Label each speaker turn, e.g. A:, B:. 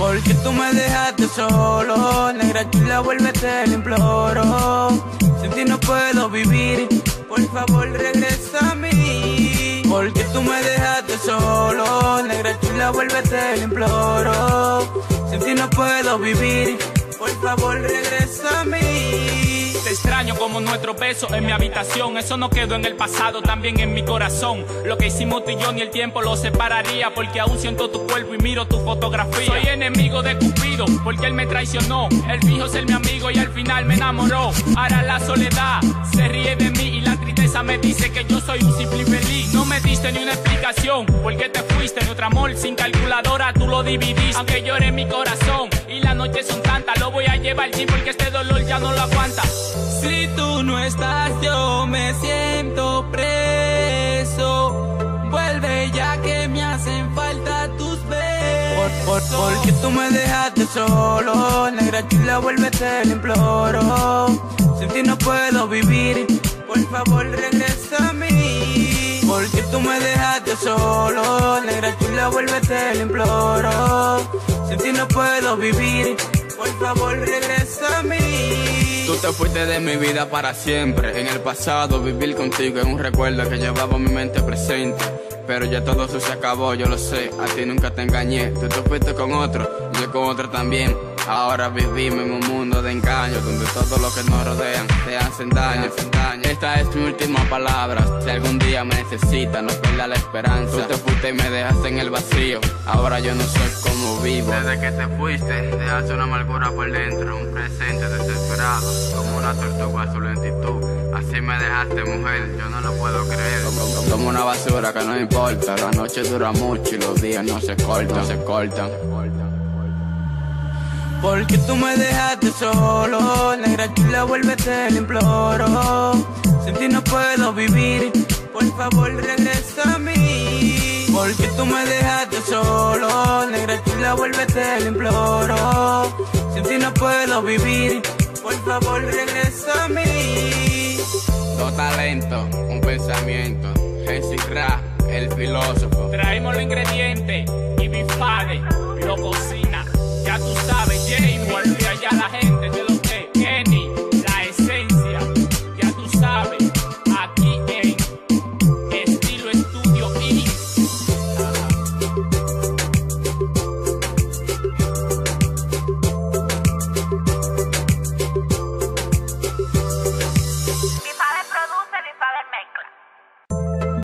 A: Porque tú me dejaste solo, negra chula, vuélvete, lo imploro. Sin ti no puedo vivir, por favor regresa a mí. Porque tú me dejaste solo, negra chula, vuélvete, lo imploro. Sin ti no puedo vivir, por favor regresa a mí.
B: Como nuestro beso en mi habitación. Eso no quedó en el pasado, también en mi corazón. Lo que hicimos tú y yo ni el tiempo lo separaría. Porque aún siento tu cuerpo y miro tu fotografía. Soy enemigo de Cupido, porque él me traicionó. Él fijo ser mi amigo y al final me enamoró. Ahora la soledad se ríe de mí y la tristeza me dice que yo soy un simple infeliz. No me diste ni una explicación. ¿Por qué te fuiste? Nuestro amor sin calculadora tú lo dividiste. Aunque llore en mi corazón y las noches son tantas, lo voy a llevar allí porque este dolor ya no lo aguanta.
A: Si tú no estás, yo me siento preso. Vuelve ya que me hacen falta tus besos. Por, por, porque tú me dejaste solo, negra chula, vuélvete, lo imploro. Sin ti no puedo vivir, por favor regresa a mí. Porque tú me dejaste solo, negra chula, vuélvete, lo imploro. Sin ti no puedo vivir, por favor regresa a mí.
C: Tú te fuiste de mi vida para siempre. En el pasado vivir contigo es un recuerdo que llevaba mi mente presente. Pero ya todo eso se acabó, yo lo sé. A ti nunca te engañé. Tú te fuiste con otro, yo con otro también. Ahora vivimos en un mundo de engaños donde todo lo que nos rodean te hacen daño. Esta es mi última palabra. Si algún día me necesitas, no pierdas la esperanza. Tú te fuiste y me dejaste en el vacío. Ahora yo no soy como vivo. Desde que te fuiste, dejaste una amargura por dentro, un presente desesperado, como una tortuga su lentitud. Así me dejaste, mujer, yo no lo puedo creer. Como, como una basura que no importa. La noche dura mucho y los días no se cortan, no se cortan.
A: Porque tú me dejaste solo, negra chula, vuélvete, lo imploro. Sin ti no puedo vivir, por favor regresa a mí. Porque tú me dejaste solo, negra chula, vuélvete, lo imploro. Sin ti no puedo vivir, por favor regresa a mí.
C: Dos talentos, un pensamiento. Jesse Ra, el filósofo.
B: Traemos los ingredientes y Bifade